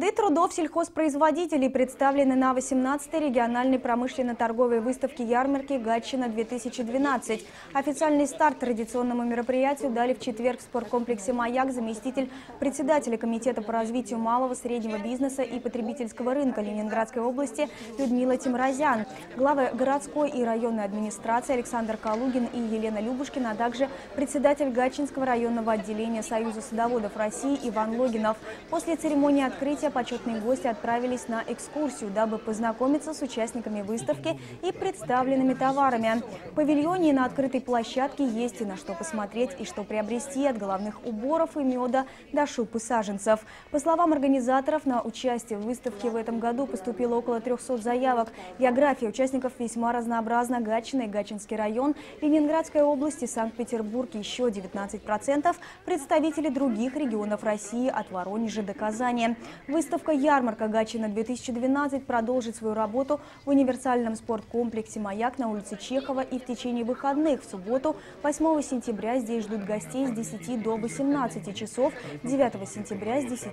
Плоды трудов сельхозпроизводителей представлены на 18-й региональной промышленно-торговой выставке ярмарки «Гатчина-2012». Официальный старт традиционному мероприятию дали в четверг в спорткомплексе «Маяк» заместитель председателя Комитета по развитию малого, среднего бизнеса и потребительского рынка Ленинградской области Людмила Тимразян, главы городской и районной администрации Александр Калугин и Елена Любушкина, а также председатель Гатчинского районного отделения Союза садоводов России Иван Логинов. После церемонии открытия почетные гости отправились на экскурсию, дабы познакомиться с участниками выставки и представленными товарами. В павильоне и на открытой площадке есть и на что посмотреть, и что приобрести от головных уборов и меда до шуб и саженцев. По словам организаторов, на участие в выставке в этом году поступило около 300 заявок. География участников весьма разнообразна. Гатчина и Гатчинский район, Ленинградская область и Санкт-Петербург еще 19%, представители других регионов России от Воронежа до Казани. Выставка «Ярмарка Гатчина-2012» продолжит свою работу в универсальном спорткомплексе «Маяк» на улице Чехова и в течение выходных. В субботу, 8 сентября, здесь ждут гостей с 10 до 18 часов, 9 сентября с 10